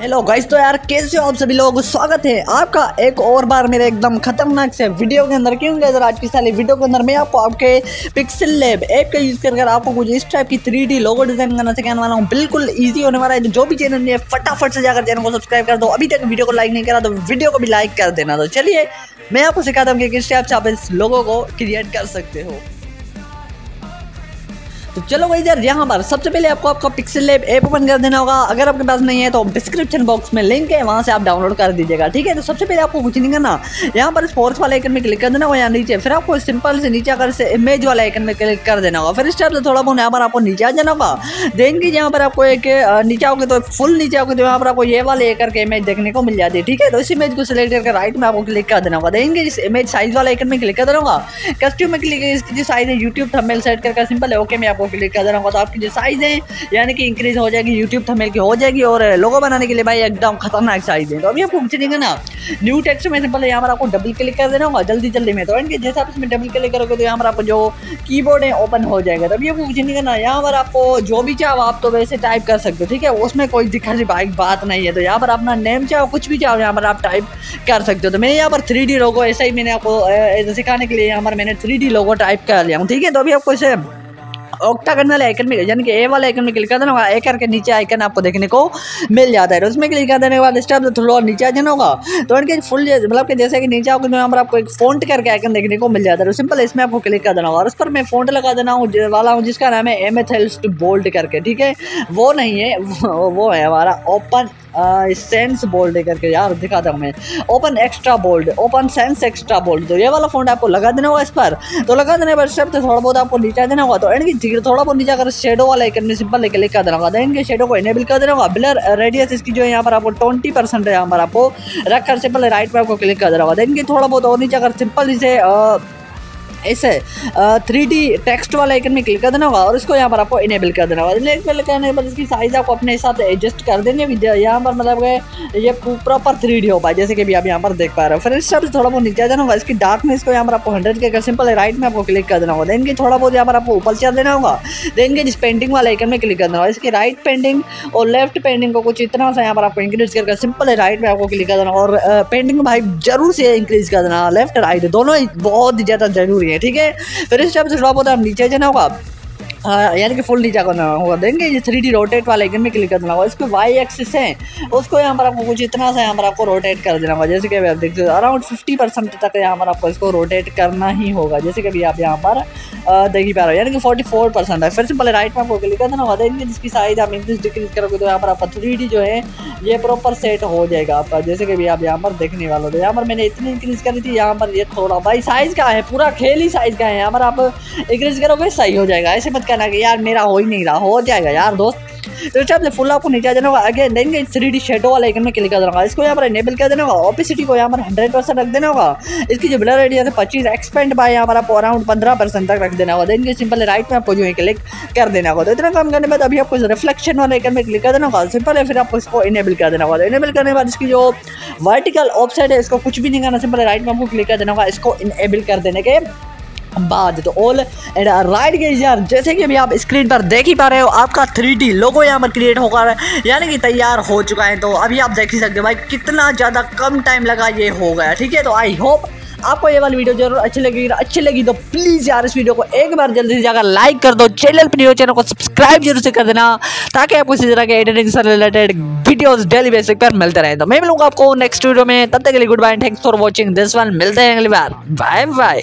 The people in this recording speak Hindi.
हेलो गाइस तो यार, कैसे हो आप सभी लोगों? को स्वागत है आपका एक और बार मेरे एकदम खतरनाक से वीडियो के अंदर। क्योंकि अगर आज की साली वीडियो के अंदर मैं आपको आपके पिक्सल लैब ऐप का यूज़ कर आपको कुछ इस टाइप की थ्री डी लोगो डिज़ाइन करना सिखाने वाला हूँ, बिल्कुल ईजी होने वाला है। जो भी चैनल है फटाफट से जाकर चैनल को सब्सक्राइब कर दो। अभी तक वीडियो को लाइक नहीं करा तो वीडियो को भी लाइक कर देना। तो चलिए, मैं आपको सिखाता हूँ कि किस टाइप से आप इस लोगों को क्रिएट कर सकते हो। तो चलो वही यार, यहाँ पर सबसे पहले आपको आपका पिक्सल लैब ऐप ओपन कर देना होगा। अगर आपके पास नहीं है तो डिस्क्रिप्शन बॉक्स में लिंक है, वहाँ से आप डाउनलोड कर दीजिएगा, ठीक है? तो सबसे पहले आपको कुछ नहीं करना। यहाँ पर स्पोर्ट्स वाले आइकन में क्लिक कर देना होगा, यहाँ नीचे। फिर आपको सिंपल से नीचे अगर से इमेज वाले आइकन में क्लिक कर देना होगा। फिर इस टाइप से थोड़ा बहुत यहाँ पर आपको नीचे आ जाना होगा। की यहाँ पर आपको एक नीचे आओगे तो फुल नीचे आओगे तो यहाँ पर आपको ये वाले एक करके इमेज देखने को मिल जाती है, ठीक है? तो इस इमेज को सिलेक्ट करके राइट में आपको क्लिक कर देना होगा। देंगे इस इमेज साइज़ वाले आइकन में क्लिक कर देना होगा। कस्ट्यूम में क्लिक साइज़ है यूट्यूब थंबनेल सेट करके सिंपल है ओके में आपको क्लिक कर देना होगा। तो आपकी जो साइज़ है, यानी कि इंक्रीज हो जाएगी यूट्यूब थंबनेल की हो जाएगी और लोगो बनाने के लिए भाई एकदम खतरनाक साइज़ है। तो अभी आपको कुछ नहीं करना न्यू टेक्स्ट में सिंपल यहाँ पर आपको डबल क्लिक कर देना होगा, जल्दी जल्दी में। तो इनके जैसे आप इसमें डबल क्लिक करोगे तो यहाँ पर आपको जो कीबोर्ड है ओपन हो जाएगा। तो अभी आपको कुछ नहीं करना यहाँ पर आपको जो भी चाहो आप तो वैसे टाइप कर सकते हो, ठीक है? उसमें कोई दिक्कत बाइक बात नहीं है। तो यहाँ पर अपना नेम चाहो, कुछ भी चाहो, यहाँ पर आप टाइप कर सकते हो। तो मैंने यहाँ पर थ्री डी लोगो ऐसा ही मैंने आपको सिखाने के लिए यहाँ पर मैंने थ्री डी लोगो टाइप कर लिया हूँ, ठीक है? तो अभी आपको इसे ऑक्टागन वाले आइकन में यानी कि ए वाले आइकन में क्लिक कर देना होगा ए करके नीचे आइकन आपको देखने को मिल जाता है। उसमें क्लिक कर देने के बाद इस टाइप से थोड़ा नीचे आ जाना होगा तो इनके फुल मतलब कि जैसे कि नीचे आओगे तो यहाँ पर आपको एक फ़ोन करके आइकन देखने को मिल जाता है सिंपल इसमें आपको क्लिक कर देना होगा। और उस पर मैं फ़ोन लगा देना हूँ वाला हूँ, जिसका नाम है एम एथ बोल्ड करके, ठीक है? वो नहीं है, वो है हमारा ओपन सेंस बोल्ड करके यार, दिखाता हूँ मैं। Open extra bold open sans extra bold तो ये वाला फ़ोन आपको लगा देना होगा इस पर। तो लगा देने पर तो थोड़ा बहुत आपको नीचा देना होगा। तो एंड की थोड़ा बहुत नीचे अगर शेडो वाला एक सिंपल लेके क्लिक कर देना होगा। इनके शेडो को इनेबल कर देना होगा। ब्लर रेडियस इसकी जो है यहाँ पर आपको ट्वेंटी परसेंट है, यहाँ पर आपको। रखकर सिंपल राइट पर आपको क्लिक कर देना होगा। इनकी थोड़ा बहुत और नीचे अगर सिंपल इसे ऐसे थ्री डी टेक्स्ट वाला आइकन में क्लिक कर देना होगा और इसको यहाँ पर आपको इनेबल कर देना होगा। इनेबल करने के बाद इसकी साइज़ आपको अपने हिसाब से एडजस्ट कर देंगे। यहाँ पर मतलब ये प्रॉपर थ्री डी हो पाए, जैसे कि आप यहाँ पर देख पा रहे हो। फिर इस से थोड़ा बहुत नीचे जाना होगा। इसकी डार्कनेस को यहाँ पर आपको हंड्रेड के सिंपल है राइट में आपको क्लिक कर देना होगा। देन की थोड़ा बहुत यहाँ पर आपको ऊपर चल देना होगा। देन के जिस पेंटिंग वाले आइकन में क्लिक करना होगा, इसकी राइट पेंटिंग और लेफ़्ट पेंटिंग को कुछ इतना सा यहाँ पर आपको इंक्रीज करके सिंपल है राइट में आपको क्लिक कर देना और पेंटिंग भाई ज़रूर से इंक्रीज कर देना। लेफ़्ट राइट दोनों ही बहुत ही ज़्यादा ज़रूरी है। ठीक है? फिर इस टाइप से ड्रॉप होता है नीचे जाना होगा। हाँ, यानी कि फुल नीचा करना होगा देंगे ये थ्री डी रोटेट वाले आइकन में क्लिक कर देना होगा इसको वाई एक्सिस है उसको यहाँ पर आपको कुछ इतना सा यहाँ पर आपको रोटेट कर देना होगा जैसे कि आप देखते हो अराउंड फिफ्टी परसेंट तक यहाँ पर आपको इसको रोटेट करना ही होगा जैसे कि अभी आप यहाँ पर देख ही पा रहे हो यानी कि फोर्टी फोर परसेंट है फिर से पहले राइट में आपको क्लिक कर देना होगा देंगे जिसकी साइज़ आप इंक्रीज डिक्रीज करोगे तो यहाँ पर आपका थ्री जो है ये प्रॉपर सेट हो जाएगा आपका जैसे कि अभी आप यहाँ पर देखने वाले हो यहाँ पर मैंने इतनी इंक्रीज करी थी यहाँ पर ये थोड़ा भाई साइज़ का है पूरा खेल ही साइज़ का है यहाँ पर आप इंक्रीज करोगे सही हो जाएगा ऐसे मत कहना कि यार मेरा हो ही नहीं रहा, हो जाएगा यार दोस्त। तो इस से फुल आपको नीचे आ जाना होगा again then three D shadow वाला आइकन में क्लिक कर देना इसको यहाँ पर इनेबल कर देना होगा। ओपिसिटी को यहाँ पर हंड्रेड परसेंट रख देना होगा। इसकी जो ब्लर एरिया है, पच्चीस एक्सपेंड बाय यहाँ पर आपको अराउंड पंद्रह परसेंट तक रख देना होगा। देन सिंपल राइट में आपको जो है क्लिक कर देना होगा। तो इतना काम करने बाद अभी आपको रिफ्लेक्शन वाले आइकन में क्लिक कर देना होगा। सिंपल है, फिर आपको इसको इनेबल कर देना होगा। इनेबल करने के बाद इसकी जो वर्टिकल ऑफसाइड है, इसको कुछ भी नहीं करना। सिंपल राइट में आपको क्लिक कर देना होगा। इसको इनेबल कर देने के बाद। तो ऑल एंड राइट गेज यार, जैसे कि अभी आप स्क्रीन पर देख ही पा रहे हो, आपका थ्री डी लोगो यहाँ पर क्रिएट होकर यानी कि तैयार हो चुका है तो अभी आप देख ही सकते हो भाई, कितना ज़्यादा कम टाइम लगा ये हो गया, ठीक है? तो आई होप आपको ये वाली वीडियो ज़रूर अच्छी लगी। अच्छी लगी तो प्लीज़ यार, इस वीडियो को एक बार जल्दी से जाकर लाइक कर दो। चैनल पर न्यू चैनल को सब्सक्राइब ज़रूर से कर देना, ताकि आपको इसी तरह के एडिटिंग से रिलेटेड वीडियोस डेली बेसिक पर मिलते रहे। तो मैं मिलूँगा आपको नेक्स्ट वीडियो में। तब तक के लिए good bye thanks for watching this one मिलते हैं अगली बार। Bye bye